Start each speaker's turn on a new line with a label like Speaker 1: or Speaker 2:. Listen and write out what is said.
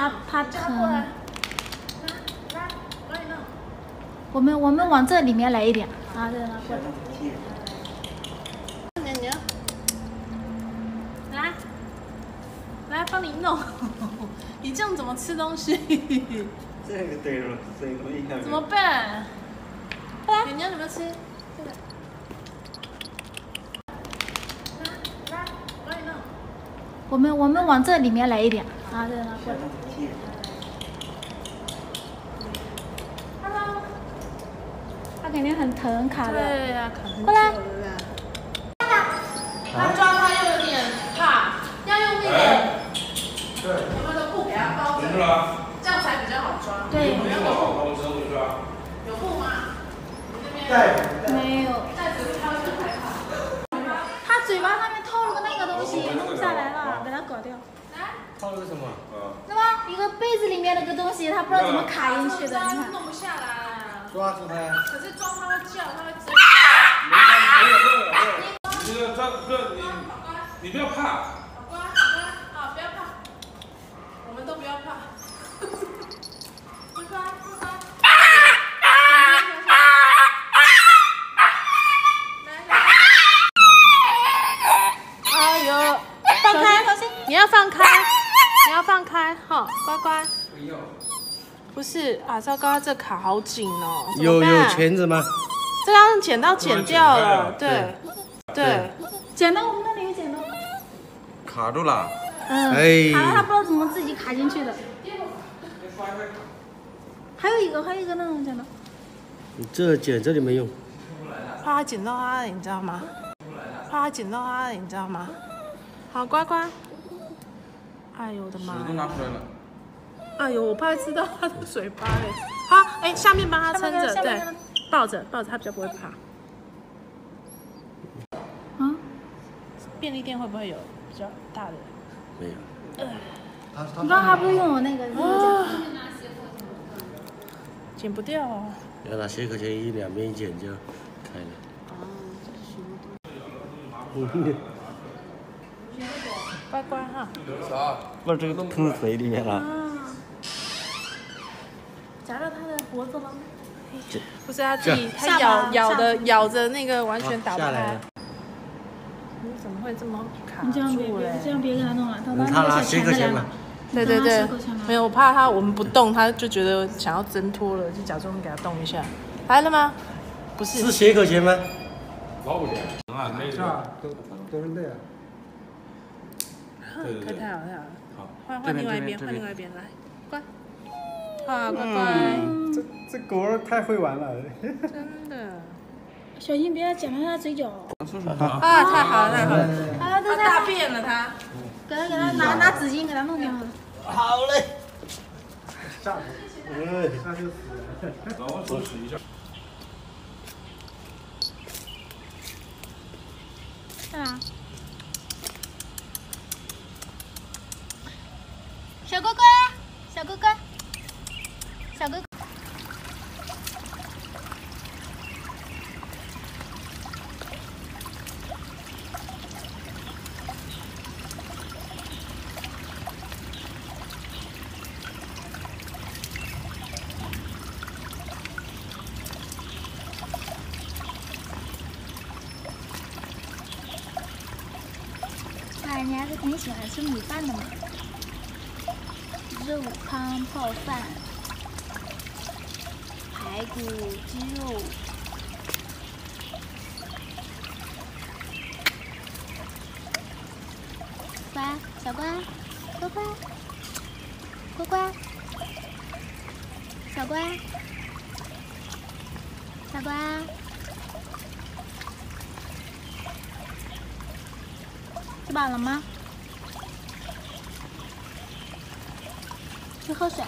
Speaker 1: 他他他过来。我们我们往这里面来一点。啊对对来。
Speaker 2: 来帮你弄。你这样怎么吃东西？怎么办？你要怎么吃？我
Speaker 1: 们我们往这里面来一点啊，对，拿过来。
Speaker 2: Hello。
Speaker 1: 他肯定很疼卡的。
Speaker 2: 对呀，卡很
Speaker 1: 过来。
Speaker 2: 他抓他又有点怕，要用那个
Speaker 3: 对。
Speaker 2: 我们的布给他包着，
Speaker 4: 是吧？
Speaker 2: 这样才比较好抓。
Speaker 1: 对
Speaker 4: 没有好好车是吧？
Speaker 2: 有布吗？你那边
Speaker 3: 带。
Speaker 1: 没有，
Speaker 2: 袋子他会很害怕。
Speaker 1: 他嘴巴上面套了个那个东西，弄不下来了，给他搞掉。
Speaker 3: 套了个什么？
Speaker 4: 啊，
Speaker 1: 是吧？一个被子里面那个东西，他不知道怎么卡进去的，你看。
Speaker 2: 弄不下来。
Speaker 3: 抓住它呀！
Speaker 2: 可是抓他会叫，他会直。
Speaker 4: 没有没有没有，你这个这这你你不要怕，
Speaker 2: 乖乖。不是啊，糟糕，这卡好紧哦。
Speaker 3: 有有钳子吗？
Speaker 2: 这要用剪刀剪掉了，对
Speaker 3: 对
Speaker 2: 对。
Speaker 1: 剪刀，我们那里有剪刀。
Speaker 3: 卡住了。
Speaker 1: 嗯，
Speaker 3: 哎
Speaker 1: 卡了，他不知道怎么自己卡进去的。还有一个，还有一个那种剪刀。
Speaker 3: 你这剪这里没用。
Speaker 2: 怕他剪到他的，你知道吗？怕他剪到他的，你知道吗？好，乖乖。哎呦我的妈！
Speaker 4: 都拿出来了。
Speaker 2: 哎呦，我怕吃到他的嘴巴嘞。好，哎，下面帮他撑着，对抱着抱着，他比较不会怕。
Speaker 1: 嗯，
Speaker 2: 便利店会不会有比较大的？
Speaker 3: 没有。
Speaker 1: 你刚还不是用我那个那个剪
Speaker 2: 不掉哦。
Speaker 3: 要拿斜口钳一两边一剪就开了。
Speaker 2: 乖乖哈。
Speaker 3: 不是这个喷水里面了。
Speaker 1: 啊，夹着他的脖子了。
Speaker 2: 不是他自己，他咬咬的咬着那个完全打不开。你怎么会这么卡
Speaker 1: 你这样别
Speaker 2: 住嘞？
Speaker 1: 别这样别给他弄了，他
Speaker 3: 嗯他拿
Speaker 1: 拿那个小
Speaker 3: 斜口钳嘛。
Speaker 2: 对对对没有，我怕他我们不动，他就觉得想要挣脱了，就假装给他动一下。来了吗？不是，
Speaker 3: 是斜口钳吗？
Speaker 4: 老五点啊，那个
Speaker 5: 都都是那样。
Speaker 4: 对对对
Speaker 2: 太太好太好了，
Speaker 4: 好，
Speaker 2: 换换另外一边，换另外一边来，乖，啊乖乖，
Speaker 5: 这这狗儿太会玩了。
Speaker 2: 真的
Speaker 1: 小心别剪了他嘴角。
Speaker 2: 啊，太好了太好了，
Speaker 1: 啊，这
Speaker 2: 他大便了他，
Speaker 1: 给他给他拿拿纸巾给他弄掉。
Speaker 3: 好嘞。
Speaker 5: 下去，
Speaker 3: 哎，
Speaker 5: 那就死了。
Speaker 4: 然后手指一下。
Speaker 1: 干嘛？小乖乖，小乖乖，小乖乖。哎，你还是挺喜欢吃米饭的嘛。肉汤泡饭，排骨鸡肉，乖，小乖，乖乖，乖乖，小乖，小乖。吃饱了吗？去喝水。